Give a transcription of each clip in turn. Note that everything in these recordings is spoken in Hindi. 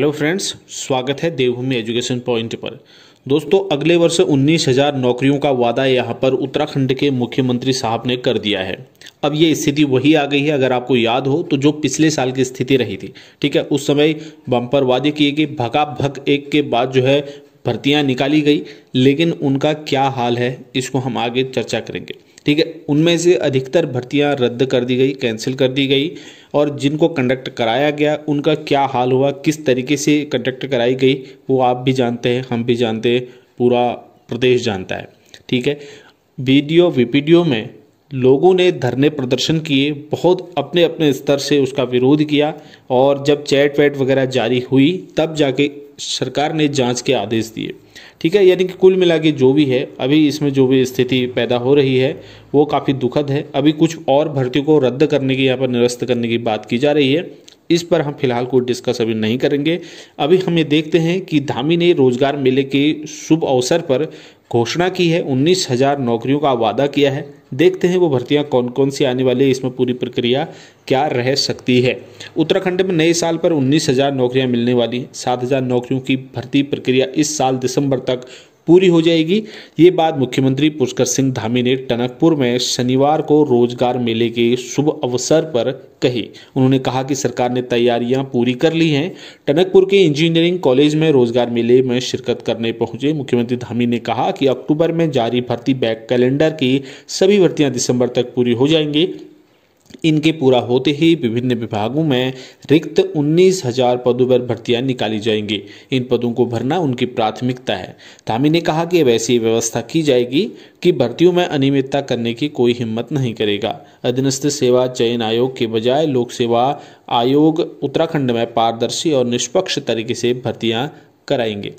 हेलो फ्रेंड्स, स्वागत है देवभूमि एजुकेशन पॉइंट पर। दोस्तों, अगले वर्ष उन्नीस हज़ार नौकरियों का वादा यहाँ पर उत्तराखंड के मुख्यमंत्री साहब ने कर दिया है। अब ये स्थिति वही आ गई है, अगर आपको याद हो तो जो पिछले साल की स्थिति रही थी, ठीक है? उस समय बम्पर वादे किए गए भगा भग एक के बाद जो है भर्तियाँ निकाली गई, लेकिन उनका क्या हाल है, इसको हम आगे चर्चा करेंगे। ठीक है, उनमें से अधिकतर भर्तियाँ रद्द कर दी गई कैंसिल कर दी गई और जिनको कंडक्ट कराया गया, उनका क्या हाल हुआ, किस तरीके से कंडक्ट कराई गई, वो आप भी जानते हैं, हम भी जानते हैं, पूरा प्रदेश जानता है, ठीक है। वीडियो, वीपीडियो में लोगों ने धरने प्रदर्शन किए, बहुत अपने अपने स्तर से उसका विरोध किया और जब चैट वैट वगैरह जारी हुई, तब जाके सरकार ने जाँच के आदेश दिए। ठीक है, यानी कि कुल मिला के जो भी है, अभी इसमें जो भी स्थिति पैदा हो रही है, वो काफ़ी दुखद है। अभी कुछ और भर्तियों को रद्द करने की, यहाँ पर निरस्त करने की बात की जा रही है। इस पर हम फ़िलहाल कोई डिस्कस अभी नहीं करेंगे। अभी हम ये देखते हैं कि धामी ने रोज़गार मेले के शुभ अवसर पर घोषणा की है। उन्नीस हज़ार नौकरियों का वादा किया है। देखते हैं वो भर्तियाँ कौन कौन सी आने वाली है। इसमें पूरी प्रक्रिया क्या रह सकती है? उत्तराखंड में नए साल पर उन्नीस हज़ार नौकरियाँ मिलने वाली सात हज़ार नौकरियों की भर्ती प्रक्रिया इस साल दिसंबर तक पूरी हो जाएगी। ये बात मुख्यमंत्री पुष्कर सिंह धामी ने टनकपुर में शनिवार को रोज़गार मेले के शुभ अवसर पर कही। उन्होंने कहा कि सरकार ने तैयारियाँ पूरी कर ली हैं। टनकपुर के इंजीनियरिंग कॉलेज में रोज़गार मेले में शिरकत करने पहुँचे मुख्यमंत्री धामी ने कहा कि अक्टूबर में जारी भर्ती बैक कैलेंडर की सभी भर्तियाँ दिसंबर तक पूरी हो जाएँगी। इनके पूरा होते ही विभिन्न विभागों में रिक्त उन्नीस हज़ार पदों पर भर्तियाँ निकाली जाएँगी। इन पदों को भरना उनकी प्राथमिकता है। धामी ने कहा कि अब ऐसी व्यवस्था की जाएगी कि भर्तियों में अनियमितता करने की कोई हिम्मत नहीं करेगा। अधीनस्थ सेवा चयन आयोग के बजाय लोक सेवा आयोग उत्तराखंड में पारदर्शी और निष्पक्ष तरीके से भर्तियाँ कराएँगे।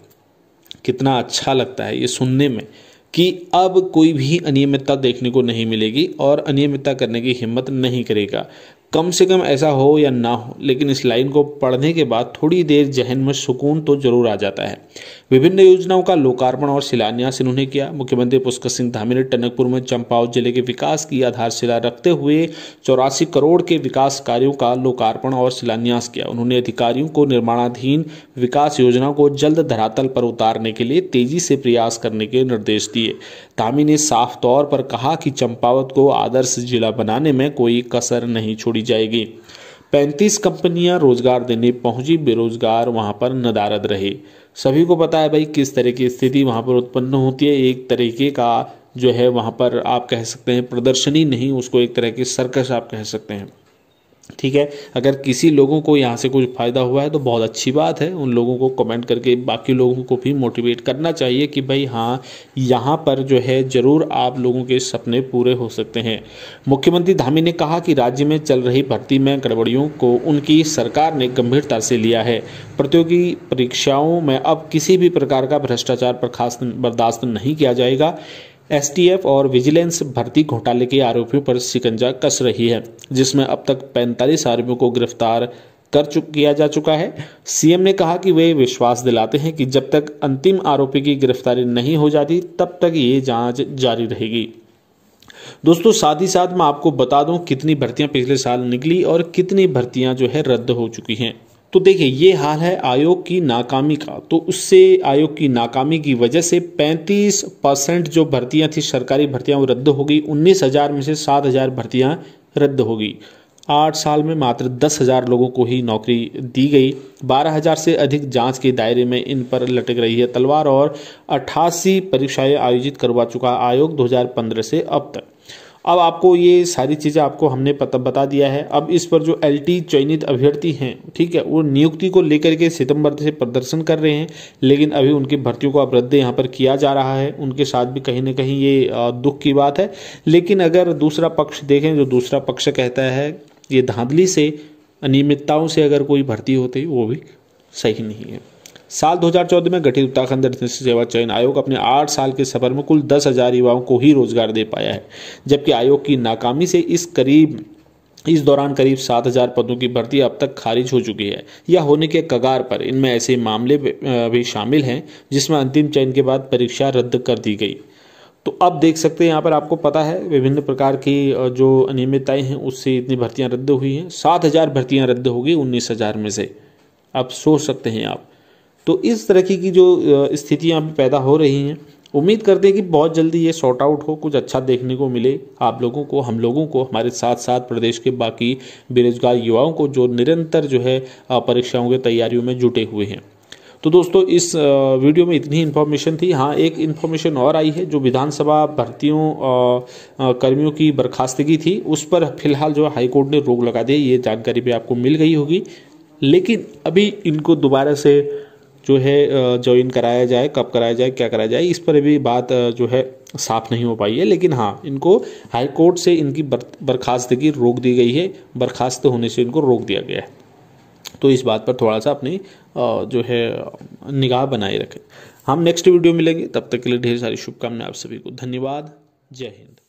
कितना अच्छा लगता है ये सुनने में। कि अब कोई भी अनियमितता देखने को नहीं मिलेगी और अनियमितता करने की हिम्मत नहीं करेगा। कम से कम ऐसा हो या ना हो, लेकिन इस लाइन को पढ़ने के बाद थोड़ी देर जहन में सुकून तो ज़रूर आ जाता है। विभिन्न योजनाओं का लोकार्पण और शिलान्यास इन्होंने किया। मुख्यमंत्री पुष्कर सिंह धामी ने टनकपुर में चंपावत ज़िले के विकास की आधारशिला रखते हुए चौरासी करोड़ के विकास कार्यों का लोकार्पण और शिलान्यास किया। उन्होंने अधिकारियों को निर्माणाधीन विकास योजनाओं को जल्द धरातल पर उतारने के लिए तेज़ी से प्रयास करने के निर्देश दिए। धामी ने साफ़ तौर पर कहा कि चंपावत को आदर्श जिला बनाने में कोई कसर नहीं छोड़ी जाएगी। पैंतीस कंपनियाँ रोज़गार देने पहुँची, बेरोजगार वहाँ पर नदारद रहे। सभी को पता है भाई किस तरह की स्थिति वहाँ पर उत्पन्न होती है। एक तरीके का जो है वहाँ पर आप कह सकते हैं प्रदर्शनी, नहीं, उसको एक तरह की सर्कस आप कह सकते हैं। ठीक है? अगर किसी लोगों को यहाँ से कुछ फ़ायदा हुआ है तो बहुत अच्छी बात है। उन लोगों को कमेंट करके बाकी लोगों को भी मोटिवेट करना चाहिए कि भाई हाँ यहाँ पर जो है ज़रूर आप लोगों के सपने पूरे हो सकते हैं। मुख्यमंत्री धामी ने कहा कि राज्य में चल रही भर्ती में गड़बड़ियों को उनकी सरकार ने गंभीरता से लिया है। प्रतियोगी परीक्षाओं में अब किसी भी प्रकार का भ्रष्टाचार पर खास बर्दाश्त नहीं किया जाएगा। एसटीएफ और विजिलेंस भर्ती घोटाले के आरोपियों पर शिकंजा कस रही है, जिसमें अब तक 45 आरोपियों को गिरफ़्तार कर चुक, किया जा चुका है। सीएम ने कहा कि वे विश्वास दिलाते हैं कि जब तक अंतिम आरोपी की गिरफ्तारी नहीं हो जाती, तब तक ये जाँच जारी रहेगी। दोस्तों, साथ ही साथ मैं आपको बता दूँ कितनी भर्तियाँ पिछले साल निकली और कितनी भर्तियाँ जो है रद्द हो चुकी हैं। तो देखिए, ये हाल है आयोग की नाकामी का। तो उससे आयोग की नाकामी की वजह से 35 परसेंट जो भर्तियाँ थी, सरकारी भर्तियाँ, वो रद्द हो गई। उन्नीस हज़ार में से सात हज़ार भर्तियाँ रद्द हो गई। आठ साल में मात्र दस हज़ार लोगों को ही नौकरी दी गई। बारह हज़ार से अधिक जाँच के दायरे में इन पर लटक रही है तलवार और अट्ठासी परीक्षाएँ आयोजित करवा चुका आयोग 2015 से अब तक। अब आपको ये सारी चीज़ें आपको हमने पता, बता दिया है। अब इस पर जो एलटी चयनित अभ्यर्थी हैं, ठीक है, वो नियुक्ति को लेकर के सितंबर से प्रदर्शन कर रहे हैं, लेकिन अभी उनकी भर्तियों को अब रद्द यहाँ पर किया जा रहा है। उनके साथ भी कहीं ना कहीं ये दुख की बात है। लेकिन अगर दूसरा पक्ष देखें, जो दूसरा पक्ष कहता है, ये धांधली से, अनियमितताओं से अगर कोई भर्ती होती, वो भी सही नहीं है। साल 2014 में गठित उत्तराखंड अधीनस्थ सेवा चयन आयोग अपने आठ साल के सफ़र में कुल दस हज़ार युवाओं को ही रोज़गार दे पाया है, जबकि आयोग की नाकामी से इस करीब, इस दौरान करीब सात हज़ार पदों की भर्ती अब तक खारिज हो चुकी है। या होने के कगार पर इनमें ऐसे मामले भी शामिल हैं, जिसमें अंतिम चयन के बाद परीक्षा रद्द कर दी गई। तो अब देख सकते हैं, यहाँ पर आपको पता है, विभिन्न प्रकार की जो अनियमितताएँ हैं, उससे इतनी भर्तियाँ रद्द हुई हैं। सात हज़ार भर्तियाँ रद्द होगी उन्नीस हज़ार में से। आप सोच सकते हैं आप। तो इस तरह की जो स्थितियाँ पैदा हो रही हैं, उम्मीद करते हैं कि बहुत जल्दी ये शॉर्ट आउट हो, कुछ अच्छा देखने को मिले आप लोगों को, हम लोगों को, हमारे साथ साथ प्रदेश के बाकी बेरोजगार युवाओं को जो निरंतर जो है परीक्षाओं की तैयारियों में जुटे हुए हैं। तो दोस्तों, इस वीडियो में इतनी इन्फॉर्मेशन थी। हाँ एक इन्फॉर्मेशन और आई है, जो विधानसभा भर्तियों कर्मियों की बर्खास्तगी थी, उस पर फ़िलहाल जो हाईकोर्ट ने रोक लगा दी ये जानकारी भी आपको मिल गई होगी। लेकिन अभी इनको दोबारा से जो है ज्वाइन कराया जाए, कब कराया जाए, क्या कराया जाए, इस पर भी बात जो है, साफ़ नहीं हो पाई है। लेकिन हाँ इनको हाई कोर्ट से इनकी बर्खास्तगी रोक दी गई है। बर्खास्त होने से इनको रोक दिया गया है। तो इस बात पर थोड़ा सा अपनी जो है, निगाह बनाए रखें। हम नेक्स्ट वीडियो मिलेंगे। तब तक के लिए ढेर सारी शुभकामनाएँ आप सभी को। धन्यवाद। जय हिंद।